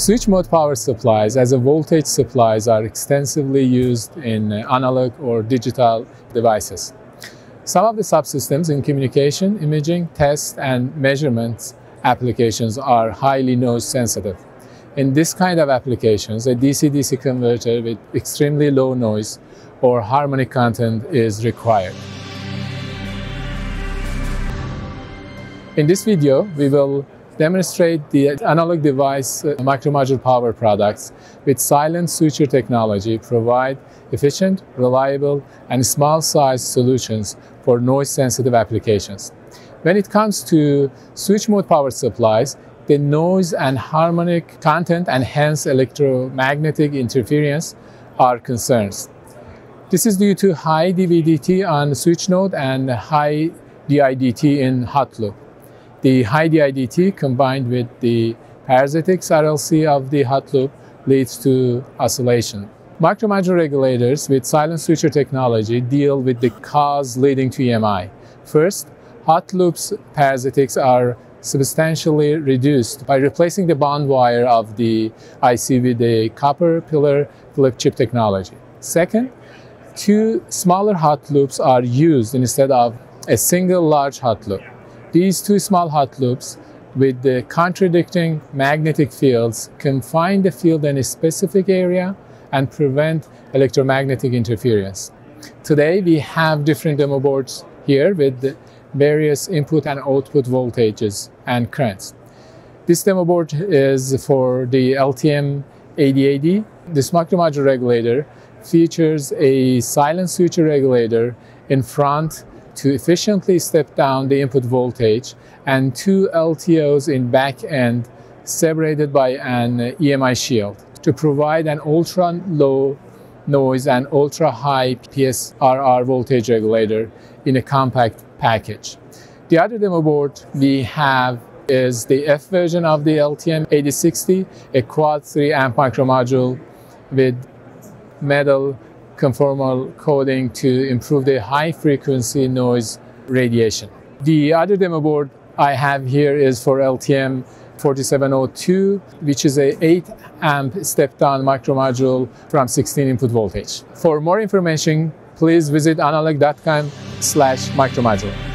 Switch mode power supplies as a voltage supplies are extensively used in uh, analog or digital devices. Some of the subsystems in communication, imaging, test, and measurements applications are highly noise sensitive. In this kind of applications, a DC-DC converter with extremely low noise or harmonic content is required. In this video, we will demonstrate the analog device uh, micromodule power products with silent switcher technology provide efficient, reliable, and small-sized solutions for noise-sensitive applications. When it comes to switch mode power supplies, the noise and harmonic content and hence electromagnetic interference are concerns. This is due to high DVDT on switch node and high DIDT in hot loop. The high DIDT combined with the parasitics RLC of the hot loop leads to oscillation. Micromodule regulators with silent switcher technology deal with the cause leading to EMI. First, hot loops parasitics are substantially reduced by replacing the bond wire of the IC with a copper pillar flip chip technology. Second, two smaller hot loops are used instead of a single large hot loop. These two small hot loops with the contradicting magnetic fields confine the field in a specific area and prevent electromagnetic interference. Today we have different demo boards here with various input and output voltages and currents. This demo board is for the LTM 8080. This micromodule regulator features a silent switcher regulator in front to efficiently step down the input voltage and two LDOs in back end separated by an EMI shield to provide an ultra low noise and ultra high PSRR voltage regulator in a compact package. The other demo board we have is the F version of the LTM 8060, a quad 3 amp micromodule with metal conformal coating to improve the high frequency noise radiation. The other demo board I have here is for LTM 4702, which is a 8 amp step down micromodule from 16 input voltage. For more information, please visit analog.com slash micromodule.